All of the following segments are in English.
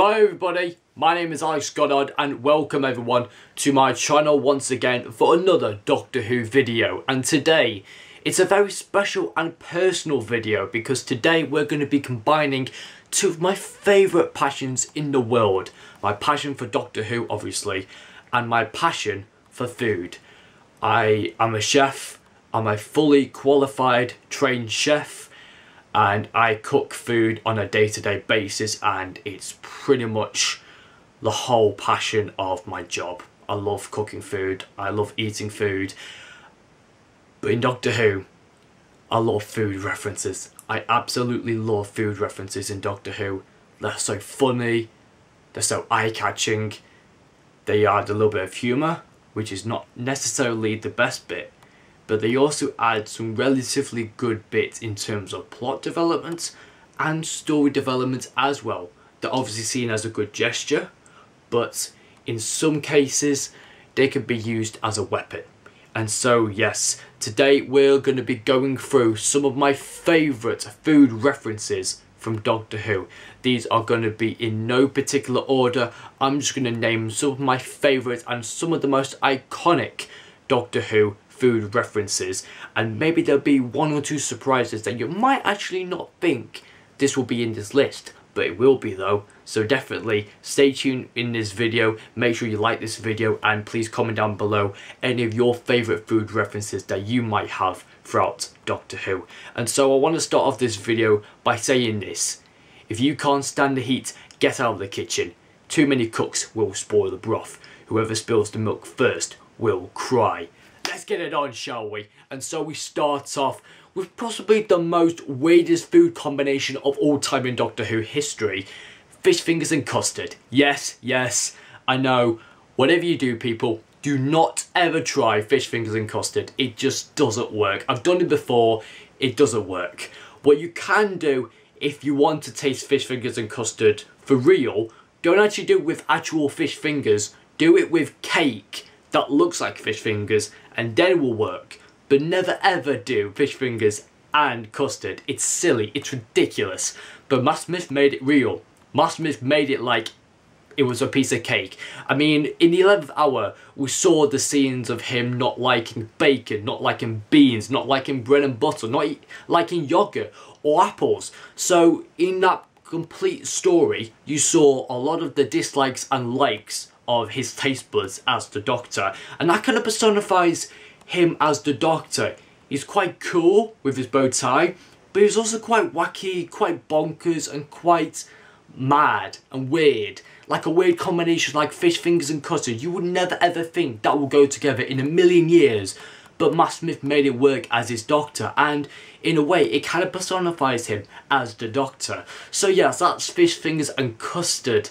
Hello everybody, my name is Alex Goddard and welcome everyone to my channel once again for another Doctor Who video and today it's a very special and personal video because today we're going to be combining two of my favourite passions in the world. My passion for Doctor Who obviously and my passion for food. I am a chef, I'm a fully qualified trained chef and I cook food on a day-to-day basis and it's pretty much the whole passion of my job. I love cooking food, I love eating food, but in Doctor Who, I love food references. I absolutely love food references in Doctor Who. They're so funny, they're so eye-catching, they add a little bit of humour, which is not necessarily the best bit, but they also add some relatively good bits in terms of plot development and story development as well. They're obviously seen as a good gesture, but in some cases they can be used as a weapon. And so yes, today we're going to be going through some of my favourite food references from Doctor Who. These are going to be in no particular order. I'm just going to name some of my favourites and some of the most iconic Doctor Who food references and maybe there'll be one or two surprises that you might actually not think this will be in this list but it will be though. So definitely stay tuned in this video. Make sure you like this video and please comment down below any of your favorite food references that you might have throughout Doctor Who. And so I want to start off this video by saying this. If you can't stand the heat get out of the kitchen. Too many cooks will spoil the broth. Whoever spills the milk first will cry let's get it on, shall we? And so we start off with possibly the most weirdest food combination of all time in Doctor Who history. Fish fingers and custard. Yes, yes, I know. Whatever you do, people, do not ever try fish fingers and custard. It just doesn't work. I've done it before, it doesn't work. What you can do if you want to taste fish fingers and custard for real, don't actually do it with actual fish fingers, do it with cake that looks like fish fingers and then will work. But never ever do fish fingers and custard. It's silly, it's ridiculous. But Matt Smith made it real. Matt Smith made it like it was a piece of cake. I mean, in the 11th hour, we saw the scenes of him not liking bacon, not liking beans, not liking bread and butter, not liking yogurt or apples. So in that complete story, you saw a lot of the dislikes and likes of his taste buds as the Doctor. And that kind of personifies him as the Doctor. He's quite cool with his bow tie, but he's also quite wacky, quite bonkers, and quite mad and weird. Like a weird combination like fish fingers and custard. You would never ever think that will go together in a million years. But Matt Smith made it work as his doctor and in a way it kind of personifies him as the doctor. So yes, that's fish fingers and custard.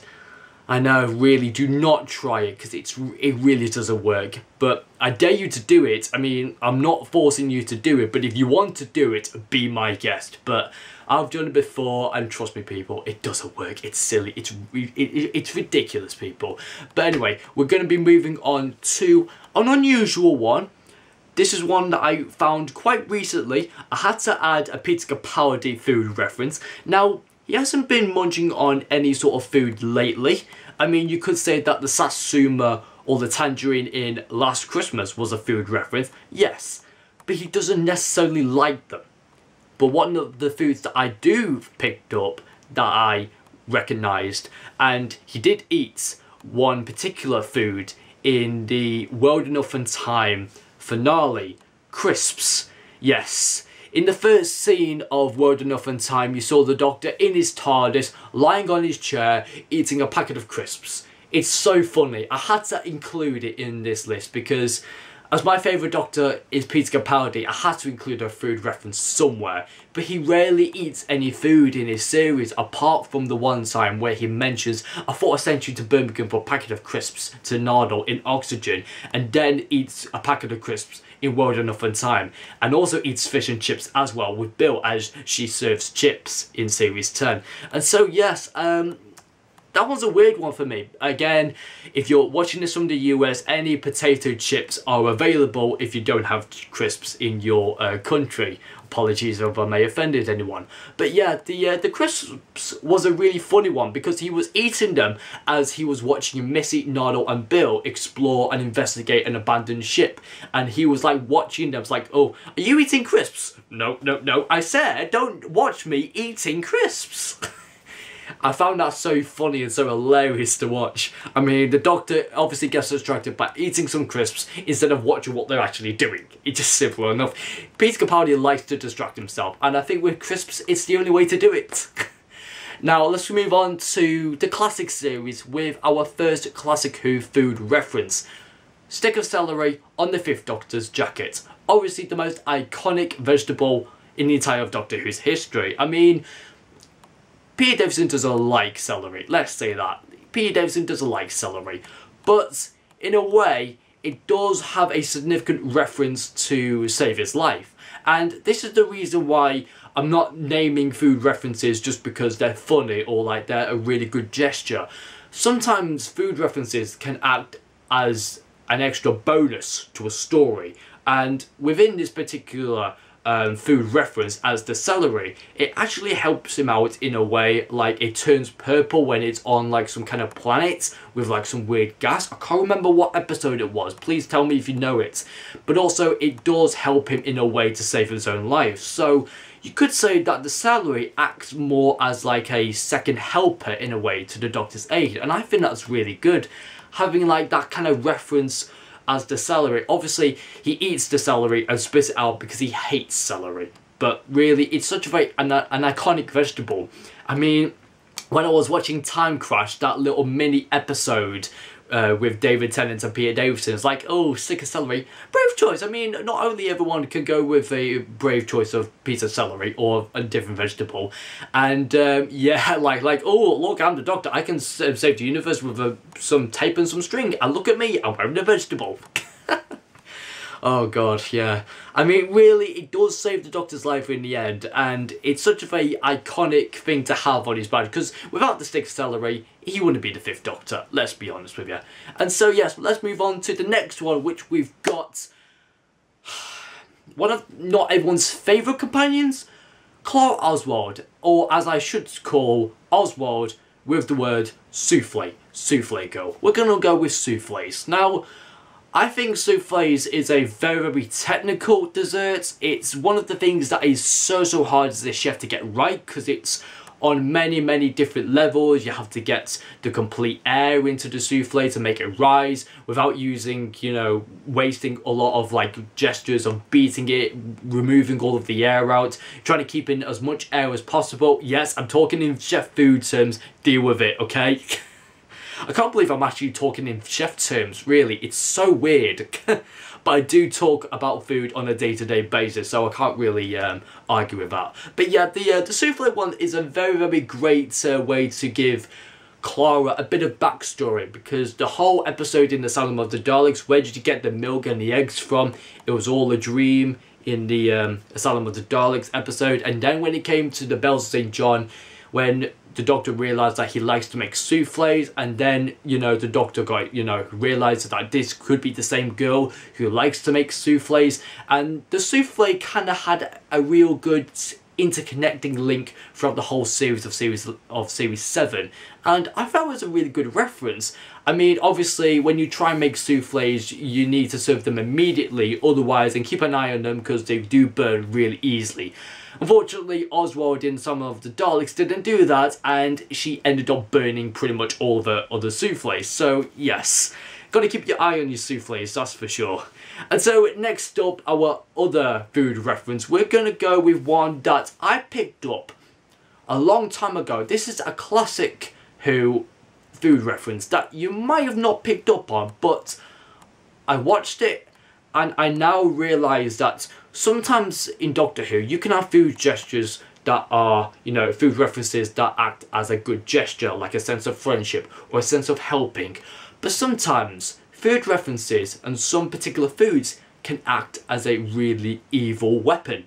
I know, really, do not try it because it's it really doesn't work. But I dare you to do it. I mean, I'm not forcing you to do it, but if you want to do it, be my guest. But I've done it before, and trust me, people, it doesn't work. It's silly. It's it, it, it's ridiculous, people. But anyway, we're going to be moving on to an unusual one. This is one that I found quite recently. I had to add a Peter Capaldi food reference. Now, he hasn't been munching on any sort of food lately. I mean, you could say that the Satsuma or the tangerine in Last Christmas was a food reference, yes, but he doesn't necessarily like them. But one of the foods that I do picked up that I recognised, and he did eat one particular food in the World Enough and Time finale, crisps. Yes, in the first scene of World Enough and Time, you saw the Doctor in his TARDIS, lying on his chair, eating a packet of crisps. It's so funny. I had to include it in this list because as my favourite Doctor is Peter Capaldi, I had to include a food reference somewhere, but he rarely eats any food in his series apart from the one time where he mentions, I thought I sent you to Birmingham for a packet of crisps to Nardole in Oxygen, and then eats a packet of crisps in World Enough and Time, and also eats fish and chips as well with Bill as she serves chips in series 10. And so yes, um, that one's a weird one for me. Again, if you're watching this from the US, any potato chips are available if you don't have crisps in your uh, country. Apologies if I may have offended anyone. But yeah, the uh, the crisps was a really funny one because he was eating them as he was watching Missy, Nardole and Bill explore and investigate an abandoned ship. And he was like watching them, it's like, oh, are you eating crisps? No, no, no. I said, don't watch me eating crisps. I found that so funny and so hilarious to watch. I mean, the doctor obviously gets distracted by eating some crisps instead of watching what they're actually doing. It's just simple enough. Peter Capaldi likes to distract himself, and I think with crisps, it's the only way to do it. now, let's move on to the classic series with our first Classic Who food reference. Stick of celery on the Fifth Doctor's jacket. Obviously the most iconic vegetable in the entire of Doctor Who's history. I mean, Peter Davison doesn't like celery, let's say that. Peter Davison doesn't like celery. But, in a way, it does have a significant reference to save his life. And this is the reason why I'm not naming food references just because they're funny or like they're a really good gesture. Sometimes food references can act as an extra bonus to a story. And within this particular um, food reference as the celery, it actually helps him out in a way like it turns purple when it's on like some kind of planet with like some weird gas. I can't remember what episode it was, please tell me if you know it. But also it does help him in a way to save his own life. So you could say that the celery acts more as like a second helper in a way to the doctor's aid and I think that's really good. Having like that kind of reference as the celery. Obviously, he eats the celery and spits it out because he hates celery. But really, it's such a very, an, an iconic vegetable. I mean, when I was watching Time Crash, that little mini episode uh, with David Tennant and Peter Davison. It's like, oh, stick of celery. Brave choice. I mean, not only everyone can go with a brave choice of piece of celery or a different vegetable. And um, yeah, like, like, oh, look, I'm the doctor. I can save the universe with a, some tape and some string. And look at me, I'm wearing a vegetable. Oh god, yeah. I mean, really, it does save the Doctor's life in the end, and it's such a very iconic thing to have on his badge, because without the stick of celery, he wouldn't be the Fifth Doctor, let's be honest with you. And so, yes, let's move on to the next one, which we've got... One of not everyone's favourite companions, Clara Oswald, or as I should call Oswald, with the word souffle, souffle girl. We're gonna go with souffles. Now, I think souffles is a very, very technical dessert. It's one of the things that is so, so hard as a chef to get right because it's on many, many different levels. You have to get the complete air into the souffle to make it rise without using, you know, wasting a lot of like gestures of beating it, removing all of the air out, trying to keep in as much air as possible. Yes, I'm talking in chef food terms, deal with it, okay? I can't believe I'm actually talking in chef terms, really. It's so weird. but I do talk about food on a day-to-day -day basis, so I can't really um, argue with that. But yeah, the, uh, the souffle one is a very, very great uh, way to give Clara a bit of backstory because the whole episode in the Asylum of the Daleks, where did you get the milk and the eggs from? It was all a dream in the um, Asylum of the Daleks episode. And then when it came to the Bells of St. John, when the doctor realized that he likes to make souffles and then you know the doctor got you know realized that this could be the same girl who likes to make souffles. And the souffle kind of had a real good interconnecting link throughout the whole series of series of series 7 and I found it was a really good reference. I mean obviously when you try and make souffles you need to serve them immediately otherwise and keep an eye on them because they do burn really easily. Unfortunately, Oswald in Asylum of the Daleks didn't do that, and she ended up burning pretty much all of the other souffles. So, yes, gotta keep your eye on your souffles, that's for sure. And so, next up, our other food reference, we're gonna go with one that I picked up a long time ago. This is a classic Who food reference that you might have not picked up on, but I watched it and I now realise that sometimes in Doctor Who you can have food gestures that are, you know, food references that act as a good gesture, like a sense of friendship or a sense of helping. But sometimes food references and some particular foods can act as a really evil weapon,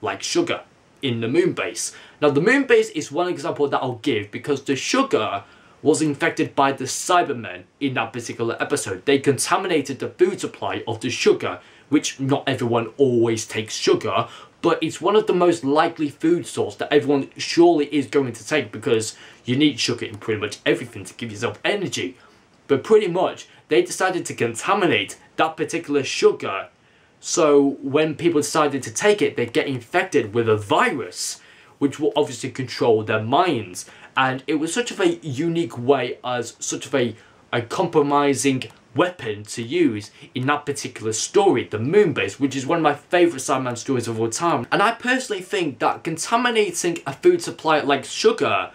like sugar in the moon base. Now the moon base is one example that I'll give because the sugar was infected by the Cybermen in that particular episode. They contaminated the food supply of the sugar, which not everyone always takes sugar, but it's one of the most likely food source that everyone surely is going to take because you need sugar in pretty much everything to give yourself energy. But pretty much, they decided to contaminate that particular sugar. So when people decided to take it, they'd get infected with a virus, which will obviously control their minds. And it was such of a unique way as such of a, a compromising weapon to use in that particular story, the Moonbase, which is one of my favourite Sandman stories of all time. And I personally think that contaminating a food supply like sugar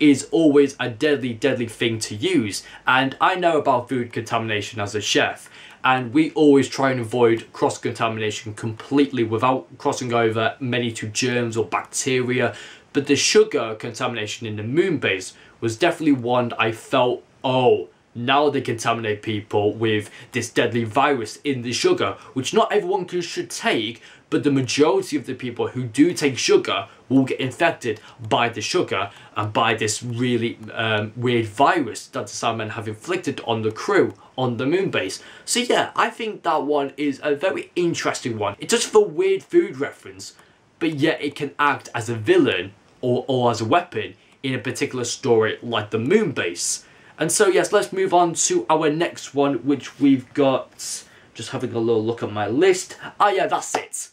is always a deadly, deadly thing to use. And I know about food contamination as a chef, and we always try and avoid cross-contamination completely without crossing over many to germs or bacteria. But the sugar contamination in the moon base was definitely one I felt, oh, now they contaminate people with this deadly virus in the sugar, which not everyone should take, but the majority of the people who do take sugar will get infected by the sugar and by this really um, weird virus that the Sandmen have inflicted on the crew on the moon base. So yeah, I think that one is a very interesting one. It's just a weird food reference, but yet it can act as a villain or, or as a weapon in a particular story like the moon base. And so yes, let's move on to our next one, which we've got, just having a little look at my list. Ah yeah, that's it.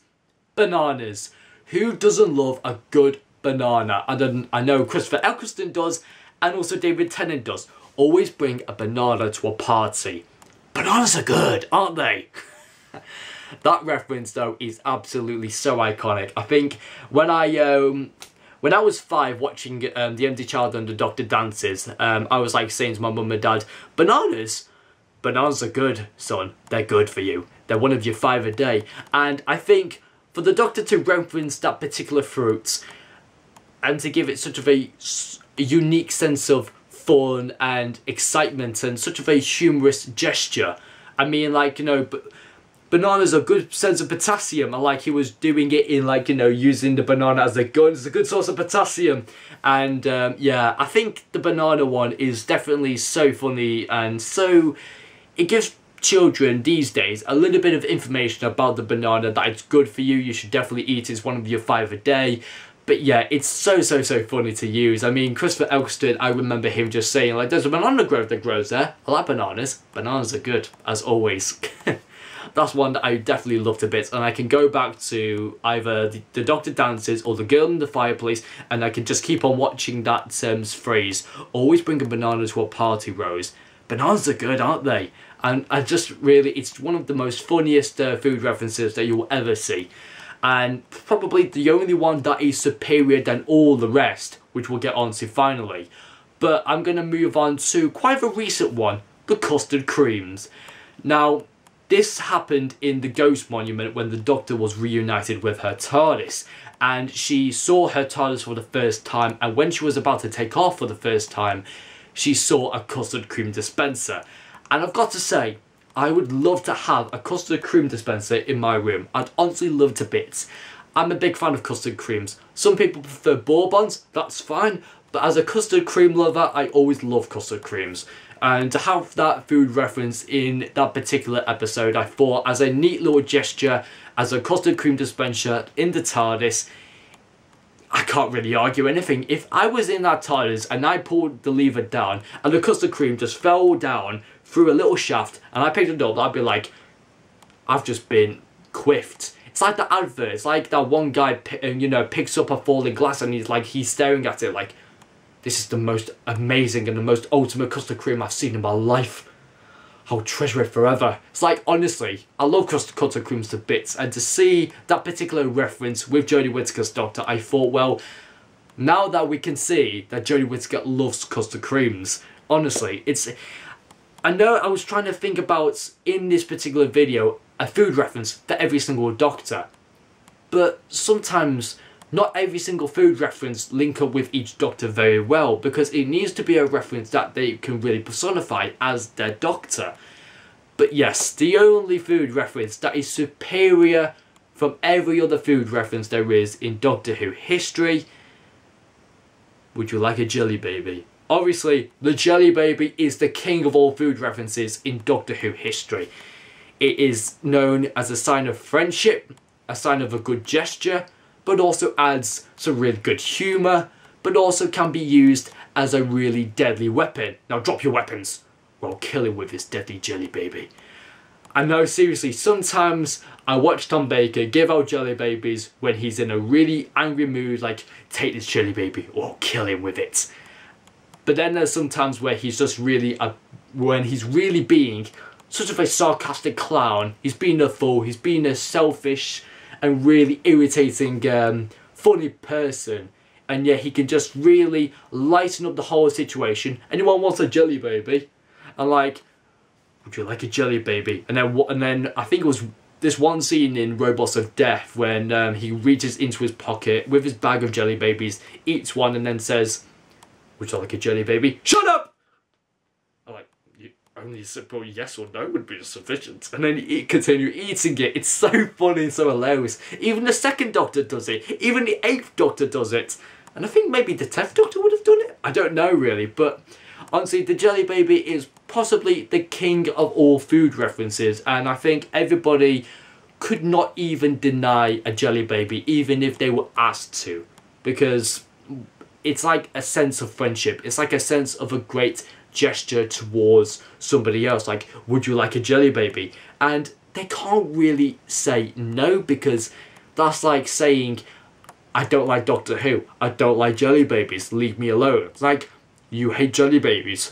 Bananas. Who doesn't love a good banana? And I know Christopher Eccleston does, and also David Tennant does. Always bring a banana to a party. Bananas are good, aren't they? that reference though is absolutely so iconic. I think when I um, when I was five watching um, The Empty Child and the Doctor Dances, um, I was like saying to my mum and dad, bananas? Bananas are good, son. They're good for you. They're one of your five a day. And I think for the Doctor to reference that particular fruit and to give it such of a, a unique sense of fun and excitement and such of a humorous gesture. I mean, like, you know, but bananas are good sense of potassium and like he was doing it in like you know using the banana as a gun it's a good source of potassium and um, yeah I think the banana one is definitely so funny and so it gives children these days a little bit of information about the banana that it's good for you you should definitely eat it. it's one of your five a day but yeah, it's so, so, so funny to use. I mean, Christopher Eccleston, I remember him just saying, like, there's a banana grove that grows there. I like bananas. Bananas are good, as always. that's one that I definitely loved a bit. And I can go back to either the, the Doctor Dances or the Girl in the Fireplace, and I can just keep on watching that um, phrase. Always bring a banana to a party, Rose. Bananas are good, aren't they? And I just really, it's one of the most funniest uh, food references that you'll ever see. And probably the only one that is superior than all the rest, which we'll get on to finally. But I'm going to move on to quite a recent one, the custard creams. Now, this happened in the Ghost Monument when the Doctor was reunited with her TARDIS and she saw her TARDIS for the first time and when she was about to take off for the first time she saw a custard cream dispenser. And I've got to say I would love to have a custard cream dispenser in my room. I'd honestly love to bits. I'm a big fan of custard creams. Some people prefer bourbons that's fine. But as a custard cream lover I always love custard creams. And to have that food reference in that particular episode I thought as a neat little gesture as a custard cream dispenser in the TARDIS I can't really argue anything. If I was in that TARDIS and I pulled the lever down and the custard cream just fell down through a little shaft and I picked it up, I'd be like, I've just been quiffed. It's like the advert. It's like that one guy, um, you know, picks up a falling glass and he's like, he's staring at it like, this is the most amazing and the most ultimate custard cream I've seen in my life. I'll treasure it forever. It's like, honestly, I love custard, custard creams to bits. And to see that particular reference with Jodie Whittaker's Doctor, I thought, well, now that we can see that Jodie Whittaker loves custard creams, honestly, it's... I know I was trying to think about, in this particular video, a food reference for every single Doctor. But sometimes not every single food reference link up with each doctor very well because it needs to be a reference that they can really personify as their doctor. But yes, the only food reference that is superior from every other food reference there is in Doctor Who history. Would you like a jelly baby? Obviously, the Jelly Baby is the king of all food references in Doctor Who history. It is known as a sign of friendship, a sign of a good gesture, but also adds some really good humour, but also can be used as a really deadly weapon. Now drop your weapons, or I'll kill him with this deadly jelly baby. And no, seriously, sometimes I watch Tom Baker give out jelly babies when he's in a really angry mood, like, take this jelly baby, or kill him with it. But then there's sometimes where he's just really, a, when he's really being such of a sarcastic clown, he's being a fool, he's being a selfish and really irritating, um, funny person. And yet he can just really lighten up the whole situation. Anyone wants a jelly baby? And like, would you like a jelly baby? And then and then I think it was this one scene in Robots of Death when um, he reaches into his pocket with his bag of jelly babies, eats one, and then says, "Would you like a jelly baby?" Shut up! Only simple yes or no would be sufficient. And then he continue eating it. It's so funny and so hilarious. Even the second Doctor does it. Even the eighth Doctor does it. And I think maybe the tenth Doctor would have done it. I don't know really, but honestly, the Jelly Baby is possibly the king of all food references, and I think everybody could not even deny a Jelly Baby, even if they were asked to, because it's like a sense of friendship. It's like a sense of a great gesture towards somebody else. Like, would you like a Jelly Baby? And they can't really say no because that's like saying, I don't like Doctor Who. I don't like jelly babies. Leave me alone. It's like, you hate jelly babies.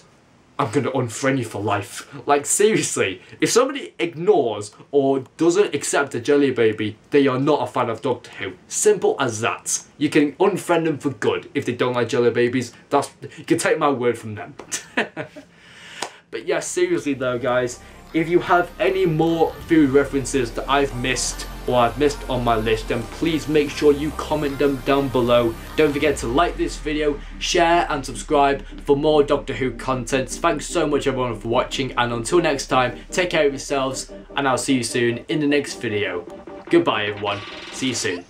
I'm gonna unfriend you for life. Like seriously, if somebody ignores or doesn't accept a jelly baby, they are not a fan of Doctor Who. Simple as that. You can unfriend them for good if they don't like jelly babies. That's you can take my word from them. but yeah, seriously though, guys, if you have any more food references that I've missed or I've missed on my list, then please make sure you comment them down below. Don't forget to like this video, share and subscribe for more Doctor Who content. Thanks so much everyone for watching and until next time, take care of yourselves and I'll see you soon in the next video. Goodbye everyone, see you soon.